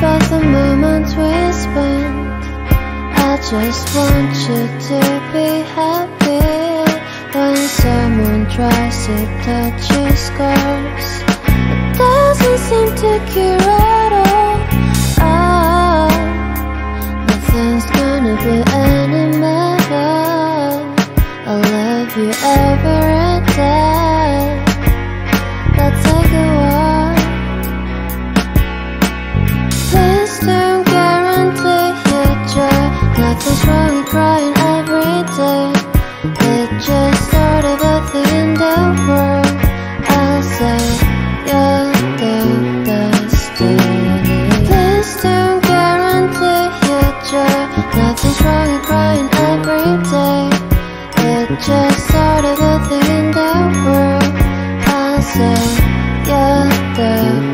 About the moments we spent. I just want you to be happy When someone tries to touch your scars Please don't guarantee joy. Nothing's with crying to guarantee it your wrong crying every day. just sort of a thing in world I you're